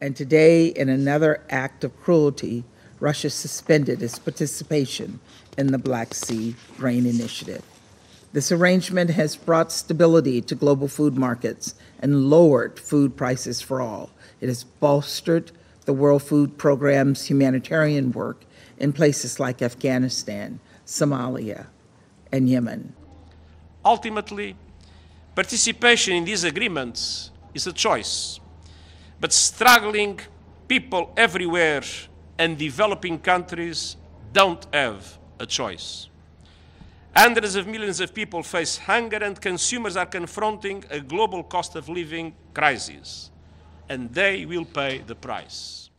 And today, in another act of cruelty, Russia suspended its participation in the Black Sea Grain Initiative. This arrangement has brought stability to global food markets and lowered food prices for all. It has bolstered the World Food Programme's humanitarian work in places like Afghanistan, Somalia, and Yemen. Ultimately, participation in these agreements is a choice, but struggling people everywhere and developing countries don't have a choice. Hundreds of millions of people face hunger, and consumers are confronting a global cost of living crisis, and they will pay the price.